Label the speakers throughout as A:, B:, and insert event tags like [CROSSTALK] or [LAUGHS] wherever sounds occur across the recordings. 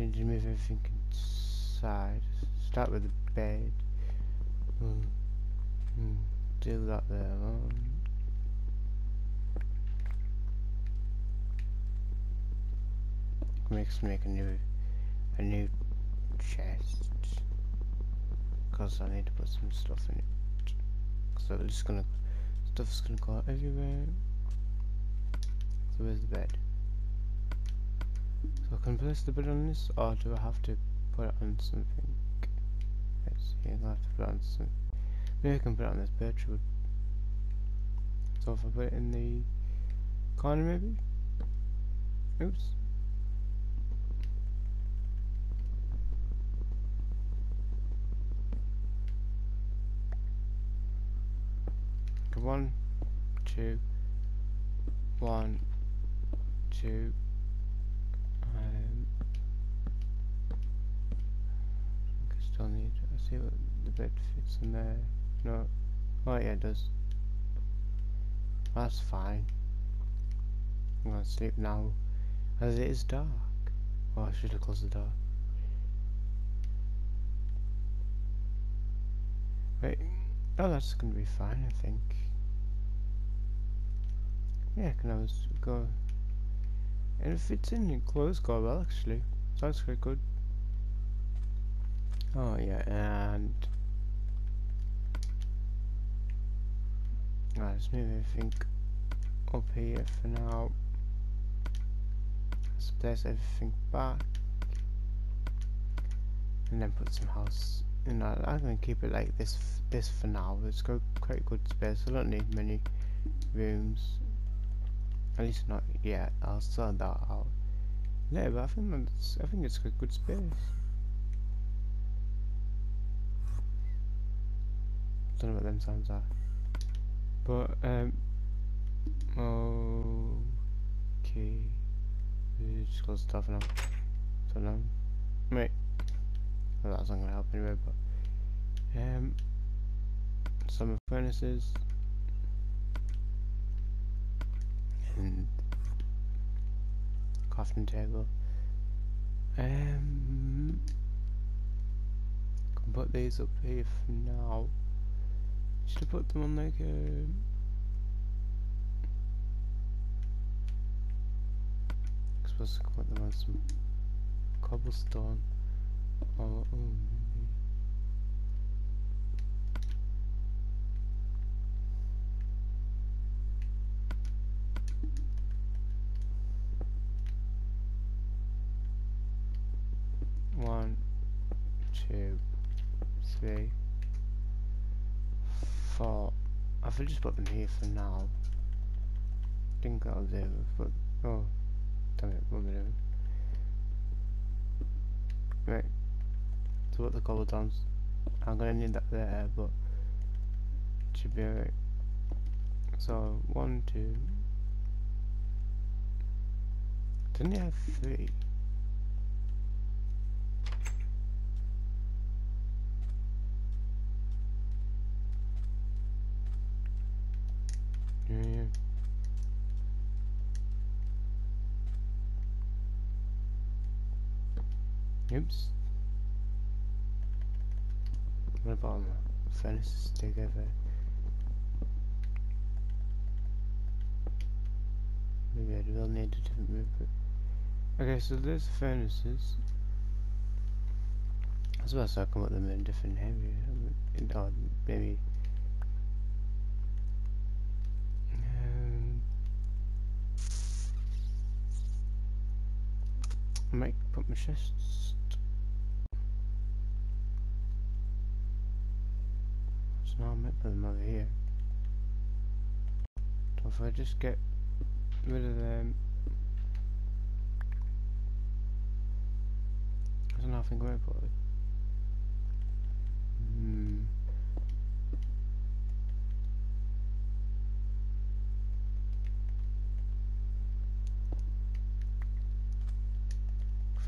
A: Need to move everything inside. Start with the bed. Mm. Mm. Do that there. Um, makes make a new a new chest because I need to put some stuff in it. So it's just gonna stuff's gonna go everywhere. So where's the bed? So I can place the bed on this, or do I have to put it on something? Let's see, I have to put it on some. Maybe I can put it on this birch wood. So if I put it in the corner, maybe. Oops. One, two, one, two. Um, I still need. I see what the bed fits in there. No. Oh yeah, it does. That's fine. I'm gonna sleep now, as it is dark. Oh, I should have closed the door. Wait. Oh, that's gonna be fine, I think. Yeah, can always go. And it fits in your clothes quite well, actually. Sounds quite good. Oh, yeah, and. Right, let's move everything up here for now. Let's place everything back. And then put some house and I, I'm to keep it like this this for now. It's got quite good space. I don't need many rooms. At least not yet. I'll sort that out later. But I think that's I think it's got good space. Don't know what them sounds are. But um. Okay. Just close the door now. So now, wait. Well, that's not to help anyway, but um, summer furnaces and crafting table. Um, can put these up here for now. Should I put them on like a? I'm supposed to put them on some cobblestone. Oh, oh, maybe. One, two, three, four. I will just put them here for now. Think I'll do, but oh, damn it, what am I doing? Right to put the cobblestones. I'm gonna need that there, but it should be alright. So one, two. Didn't you have three? Yeah. Oops. What about furnaces together? Maybe I will need a different move. Okay, so there's furnaces. I suppose i'll can put them in different areas. Or oh, maybe. Might put my chests no, I might put them over here. So if I just get rid of them. There's nothing going for it.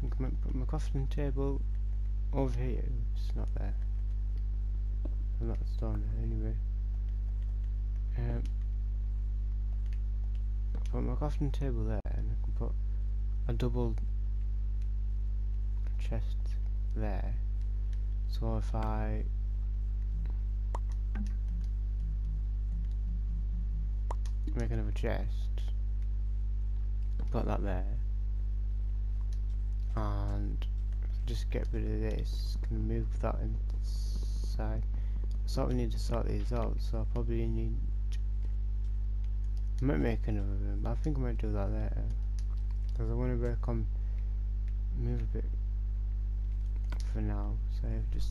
A: Think put my crafting table over here. It's not there. I'm not anyway. Um, put my crafting table there and I can put a double chest there. So if I make another chest, put that there, and just get rid of this, can move that inside. So we need to sort these out, so I probably need I might make another room, but I think I might do that later. Because I want to work on move a bit for now, so I've just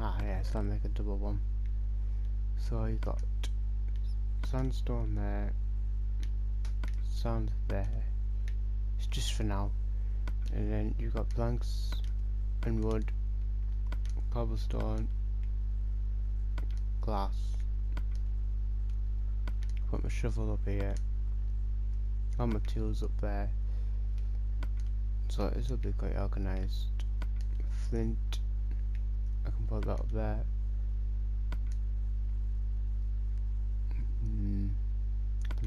A: Ah yeah, so I make a double one. So you got sandstone there, sand there. It's just for now. And then you got planks and wood, cobblestone, glass. Put my shovel up here. All my tools up there. So this will be quite organised. Flint. I can put that up there.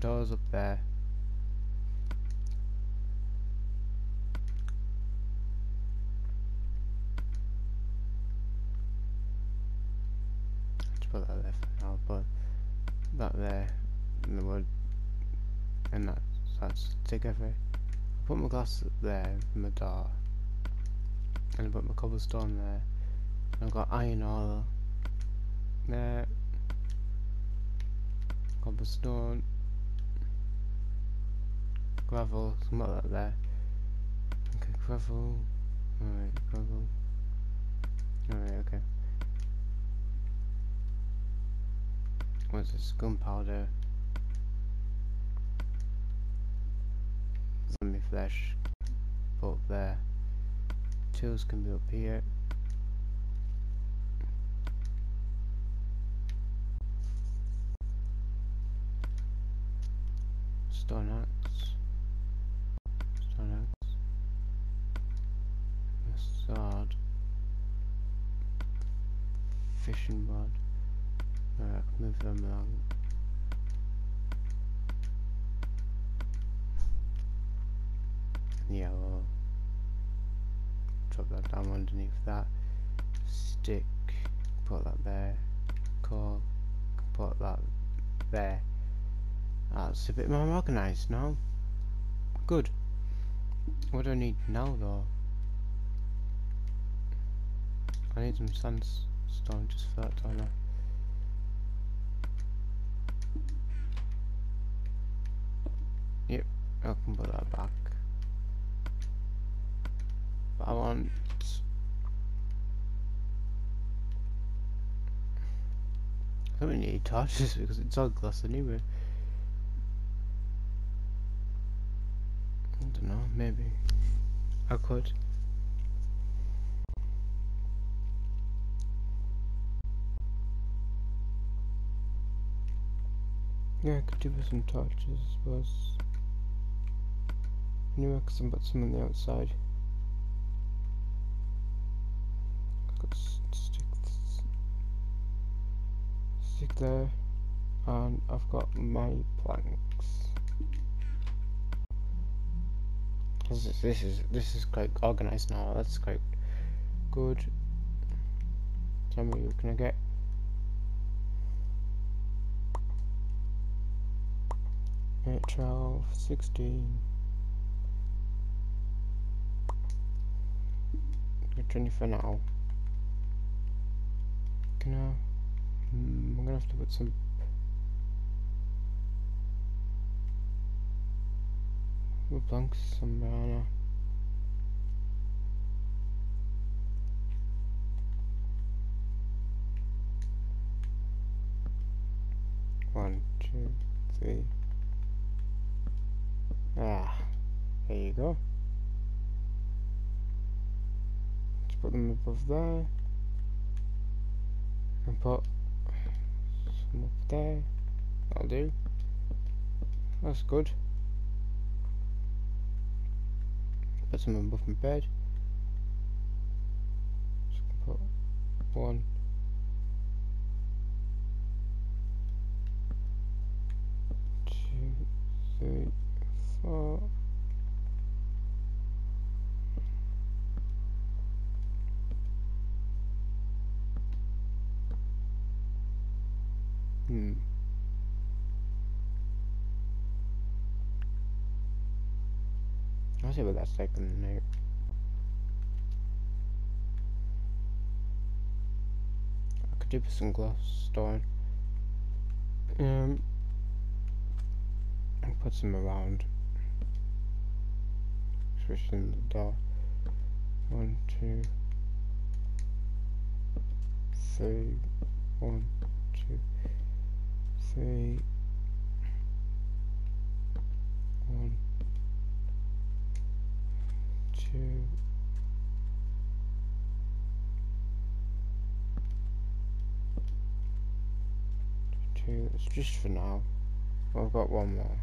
A: Doors up there. Let's put that there now, but that there and the wood and that that's together. I put my glass up there for my door. And I put my cobblestone there. And I've got iron ore there. Cobblestone. Gravel, something like that there. Okay, gravel. Alright, gravel. Alright, okay. What's this? Gunpowder. Zombie flesh. Put up there. Tools can be up here. Stone axe. Stone axe. A sword. Fishing rod. Uh, Alright, move them um, along. Um, Yellow. Drop that down underneath that. Stick. Put that there. Coal. Put that there. That's a bit more organised now. Good. What do I need now though? I need some sandstone just for that, don't Yep, I can put that back. But I want... I don't need torches [LAUGHS] because it's all glass anyway. I don't know, maybe. I could. Yeah, I could do with some torches, I suppose. Anyway, I put some on the outside. Got stick, stick there, and I've got my planks. This is this is this is quite organized now. That's quite good. Tell me what can I get? Eight, twelve, sixteen. Get twenty for now. Can I? Mm, I'm gonna have to put some Wood planks, some banana. One, two, three. Ah, there you go. Let's put them above there. And put some up there. That'll do. That's good. Put some above my bed. Just put one. Hmm. I'll see what that's like in. I could do with some glass stone. Um, and put some around. The door. One, two, three, one, two, three, one, two, two. It's just for now. I've got one more.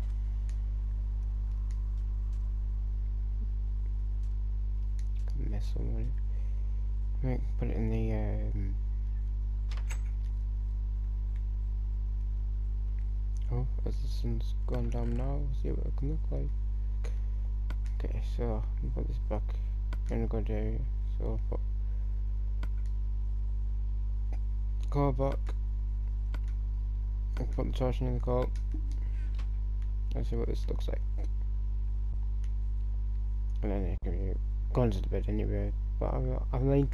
A: Miss someone. Make put it in the um. Oh, as the sun's gone down now, see what it can look like. Okay, so I'll put this back in a good area. So I'll put go back and put the torch in the car Let's see what this looks like. And then it can be gone to the bed anyway. But I've, I've need,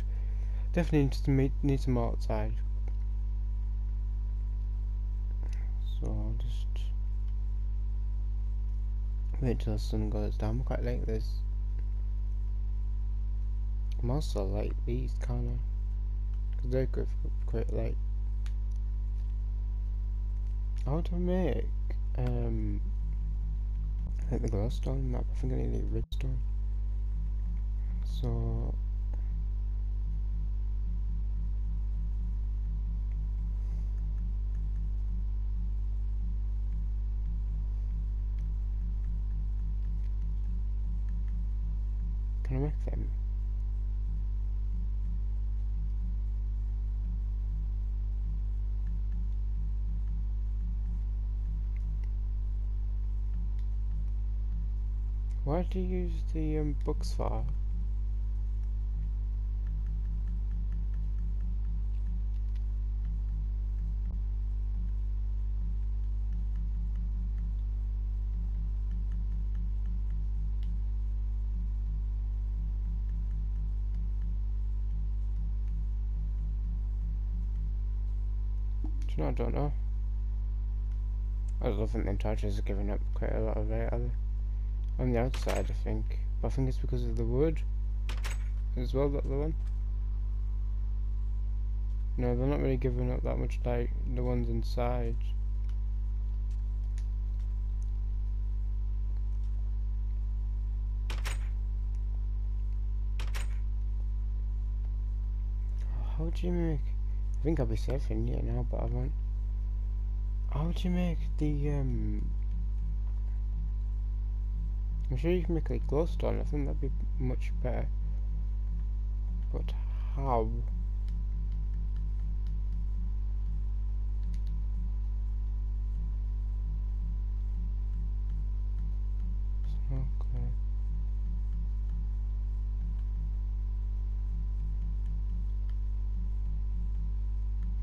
A: definitely need to meet, need some outside. So I'll just wait till the sun goes down. I quite like this. I'm also like these kind of because they're good quite like. How make um I think the glowstone map, I think I need redstone. So Can I make them? Why do you use the um, books for? Don't know. I don't think the are giving up quite a lot of it, are they? On the outside, I think. But I think it's because of the wood as well, that the one. No, they're not really giving up that much light, the ones inside. Oh, how do you make... I think I'll be safe in here now, but I won't. How would you make the, um... I'm sure you can make like glowstone, I think that'd be much better. But how?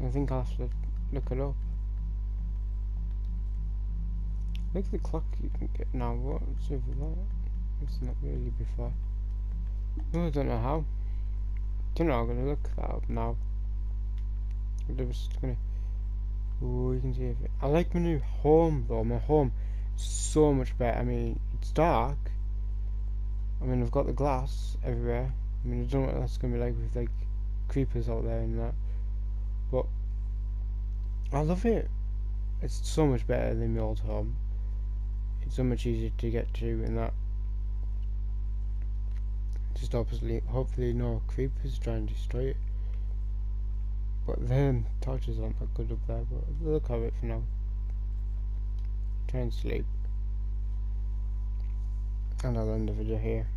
A: I think I'll have to look it up. Look at the clock you can get now. What's over that? It's not really before. I don't know how. Don't know. I'm gonna look that up now. I'm just gonna. Oh, you can see it. I like my new home though. My home is so much better. I mean, it's dark. I mean, I've got the glass everywhere. I mean, I don't know what that's gonna be like with like creepers out there and that. But I love it. It's so much better than my old home it's so much easier to get to and that. Just obviously hopefully no creepers try and destroy it. But then torches aren't that good up there but look at it for now. Try and sleep. And I'll end the video here